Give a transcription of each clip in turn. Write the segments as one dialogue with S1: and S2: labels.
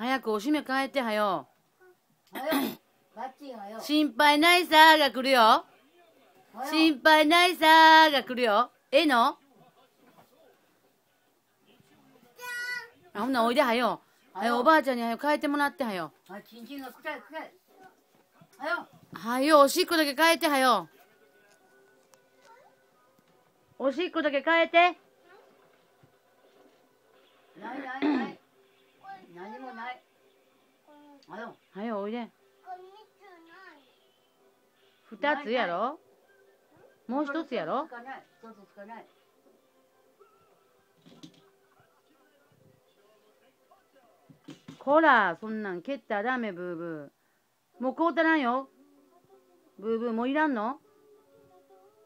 S1: 早くおしめ変えてはよ。心配ないさーが来るよ。心配ないさーが来るよ。ええの？あほんならおいではよ。はよ、おばあちゃんにはよ変えてもらってはよ。
S2: あチンチンが臭いよ
S1: はよ、おしっこだけ変えてはよ。おしっこだけ変えて。
S2: ないないないよ
S1: はよ、おいで。二つやろもう一つやろ
S2: 一つつかない
S1: こら、そんなん蹴ったらダメ、ブーブー。もう買うたらんよ。ブーブー、もういらんの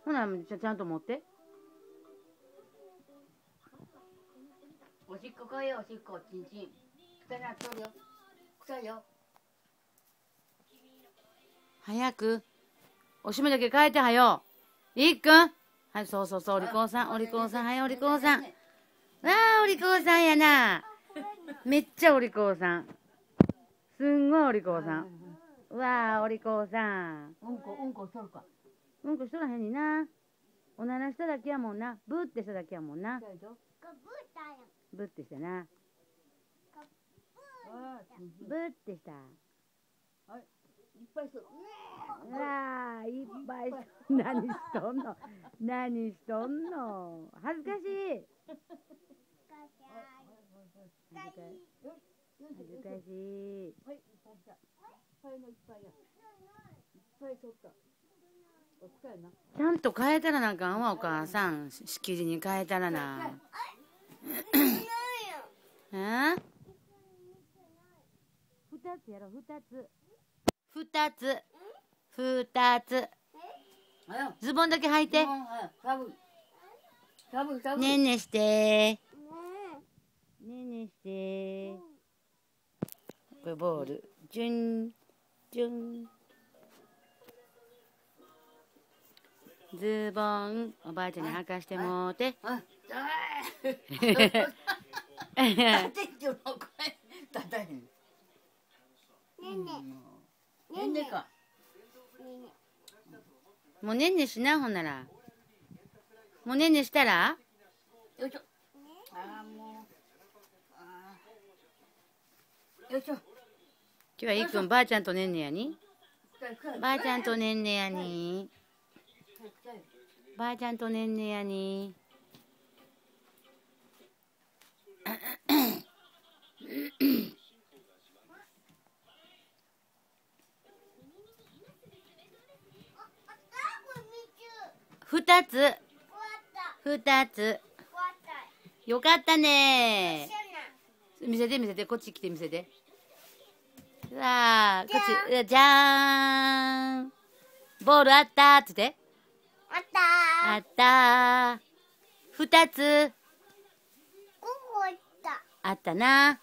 S1: ほな、ちゃちゃんと持って。
S2: おしっこかえよおしっこチンチン臭いなそうよ臭いよ
S1: 早く。おしめだけ変えてはよ。いっくん。はい、そうそうそう、お利口さん、お利口さん、はい、お利口さん。わあ、お利口さんやな。めっちゃお利口さん。すんごいお利口さん。わあ、お利口さん。
S2: うんこうんこ取るか
S1: うんこしとらへんにな。おならしただけやもんな。ブーってしただけやもんな。ブーってしたな。ブーってした。
S2: い。っぱいする。
S1: うわあ、いっぱい。何しとんの？何しとんの？恥ずかしい。恥ずかしい。恥ずかしい。
S2: はい、い。っぱい。した。い。っぱい。のい。っぱい。や。い。っぱい。取った。お臭い。な。
S1: ちゃんと変えたらなあかんわ、お母さん。敷地に変えたらな。え二つやろ、二つ。二つ。二つ。ズボンだけ履いて。ねんねして。ねんねして。これボール。じゅん。じゅん。ズボン、おばあちゃんに履かしてもうて。
S2: 叩い。ねんね。か。
S1: もうねんねしな、ほんなら。もうねんねしたら？
S2: よいしょ。あーもう。よいしょ。
S1: 今日はいっくんばあちゃんとねんねやに？ばあちゃんとねんねやに。ばあちゃんとねんねやに。二つ。二つ。よかったね見せて見せて、こっち来て見せて。さあ、こっち、じゃーん。ボールあったっつって。
S3: あった
S1: あったー。二つ。あったな。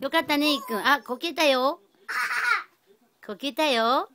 S1: よかったね、いっくん。あ、こけたよ。こけたよ。